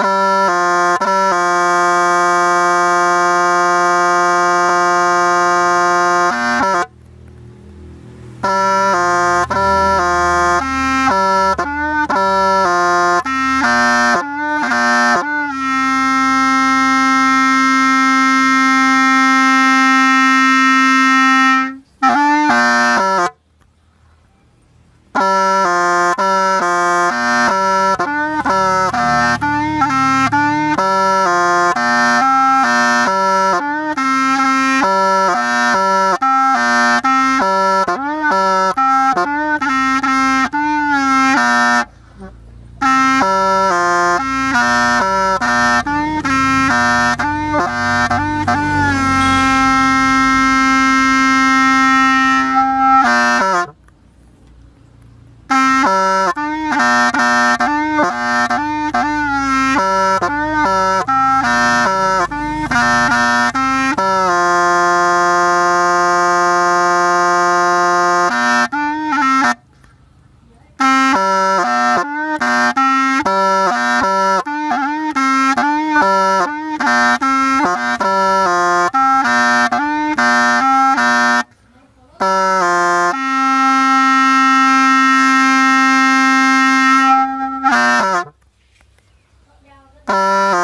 Ah. Ah.